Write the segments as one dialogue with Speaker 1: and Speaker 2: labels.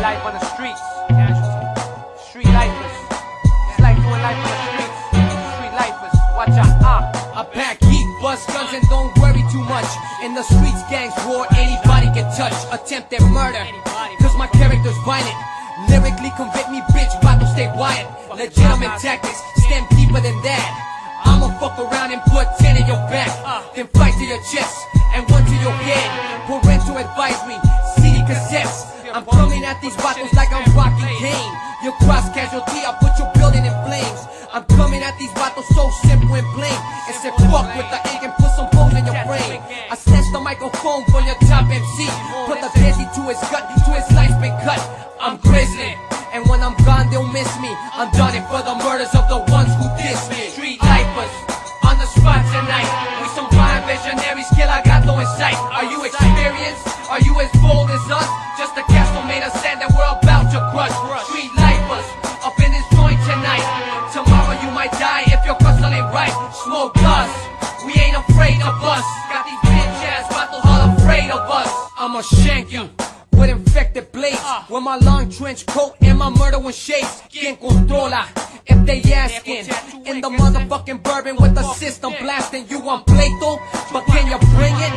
Speaker 1: life on the streets. Street lifers. It's like doing life on the streets. Street lifers. Watch out. Ah.
Speaker 2: I pack heat, bust guns, and don't worry too much. In the streets, gangs war, anybody can touch. Attempted murder, cause my character's violent. Lyrically convict me, bitch, battle stay quiet. Legitimate tactics, stand deeper than that. I'ma fuck around and put 10 in your back. Then fight to your chest and one to your head. Parental advisory, CD cassettes. I'm coming at these battles like I'm Rocky Kane. Your cross casualty, I put your building in flames. I'm coming at these battles so simple and plain. And say fuck with the ink and put some holes in your brain. I snatch the microphone from your top MC. Put the daisy to his gut, to his life's been cut. I'm grizzly. And when I'm gone, they'll miss me. I'm done it for the murders of the ones who diss me. Street lifers on the spot tonight. We some crime visionaries, kill I got no insight. Are you experienced? Are you as bold as us? I'ma shank you. With infected blades, with my long trench coat and my murder with shades. Quien controla? If they asking, in the motherfucking bourbon with the system blasting, you want pleito, but can you bring it?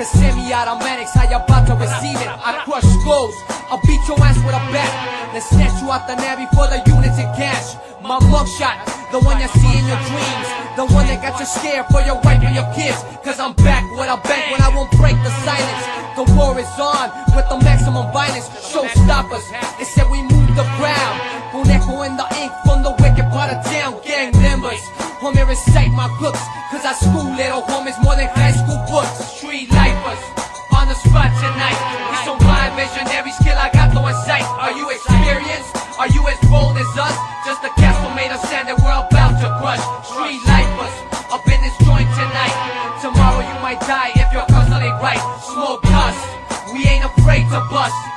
Speaker 2: Cause semi-automatics, how you about to receive it? I crush skulls, I'll beat your ass with a bat, then snatch you out the navy for the units in cash. My mugshot, the one you see in your dreams, the one that got you scared for your wife and your kids. Cause I'm back with a bank when I won't break the silence. War is on with the maximum violence. Show Showstoppers, they said we move the ground. One echo in the ink from the wicked part of town. Gang members, homie recite my books.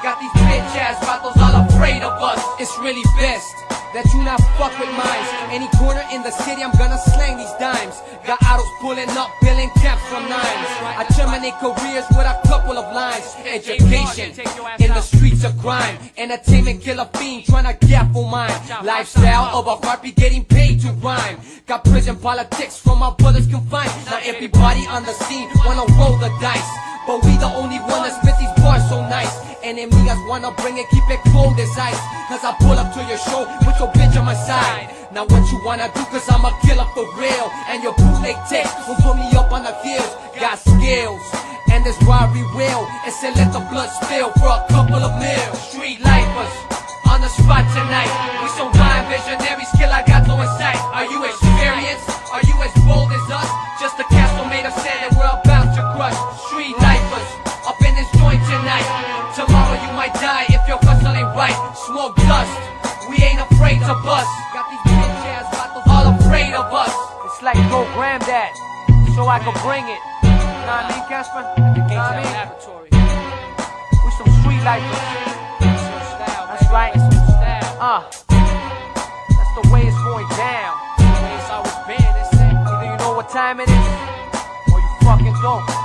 Speaker 2: Got these bitch ass battles all afraid of us. It's really best that you not fuck with mines. Any corner in the city, I'm gonna slang these dimes. Got autos pulling up, billing caps from nines. I terminate careers with a couple of lines. Education in the streets of crime. Entertainment killer fiend trying to gaffle mine. Lifestyle of a heartbeat getting paid to rhyme. Got prison politics from my brothers confined. Now everybody on the scene wanna roll the dice. But we the only one that spit these bars so nice. Enemigos wanna bring it, keep it cold as ice. Cause I pull up to your show with your bitch on my side. Now what you wanna do, cause I'm a killer for real. And your bootleg tape will put me up on the hills. Got skills, and this robbery will. And say let the blood spill for a couple of meals. Street lifers, on the spot tonight. We some blind visionaries, kill I to bust. Got these battles all afraid of us.
Speaker 1: It's like go granddad, so I can bring it. Know what I mean, Casper? Know what I mean? We some street lifers. That's right. Uh, that's the way it's going down. Either you know what time it is, or you fucking don't.